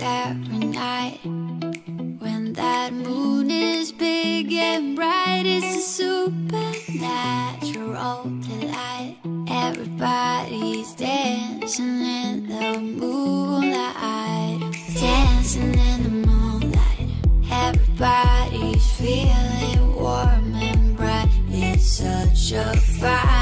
every night. When that moon is big and bright It's a supernatural delight. Everybody's dancing in the moonlight. Dancing in the moonlight. Everybody's feeling warm and bright. It's such a fire.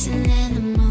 Dancing in the moonlight.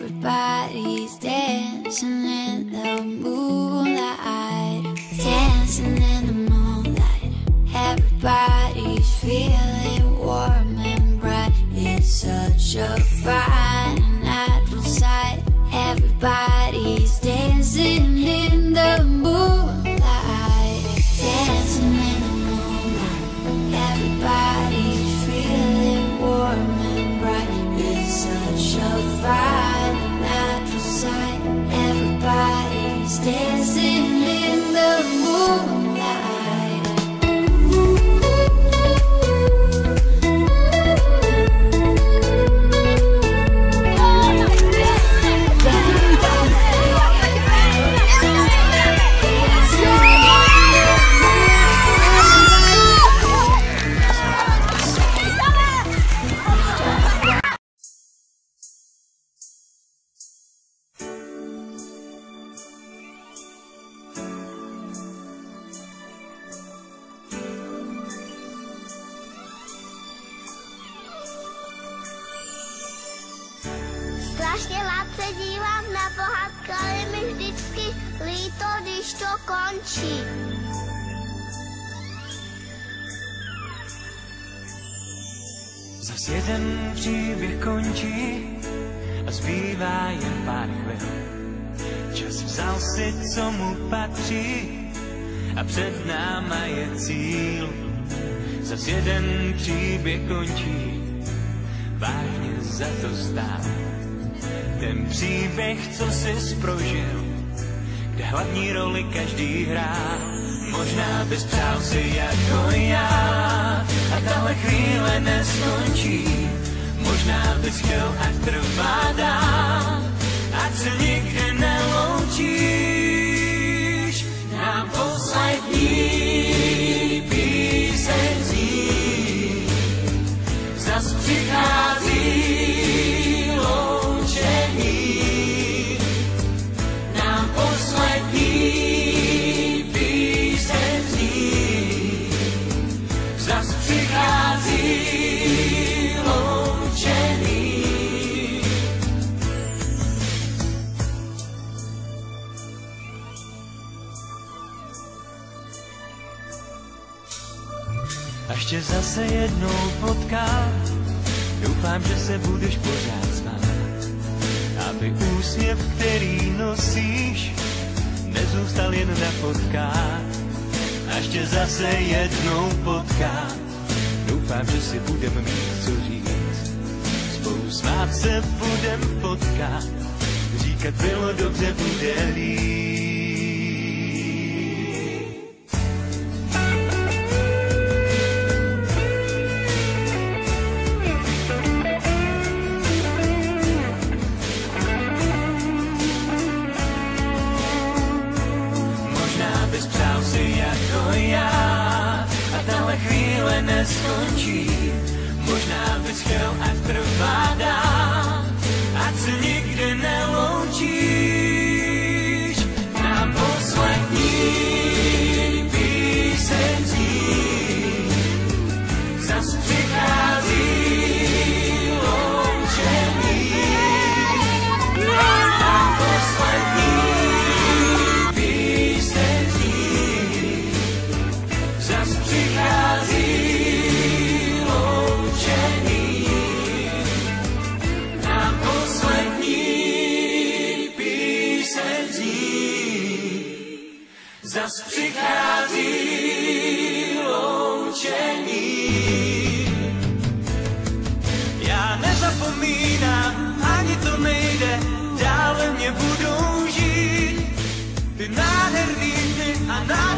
Everybody's dancing. in ale mi vždycky líto, když to končí. Zas jeden příběh končí a zbývá jen pár chvil. Čas vzal si, co mu patří a před náma je cíl. Zas jeden příběh končí, vážně za to stál. Ten příběh, co si sprožil, kde hlavní roli každý hrál. Možná bys přál si jako já a tahle chvíle neskončí. Možná bys chtěl, ať trvá dál, ať se nikdy neloučíš. Nám poslední píseň zní, zas přichází Až tě zase jednou potkám, doufám, že se budeš pořád smát. Aby úsměv, který nosíš, nezůstal jen na fotkách. Až tě zase jednou potkám, doufám, že si budem mít co říct. Spolu smát se budem potkat, říkat bylo dobře, bude líp. Neskončí. Možná bys chtěl, ať trvá Čas přichází loučení. Já nezapomínám, ani to nejde, dále mě budou žít. Ty nádherný dny a nádherný